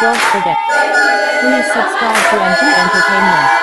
Don't forget. Please subscribe to NG Entertainment.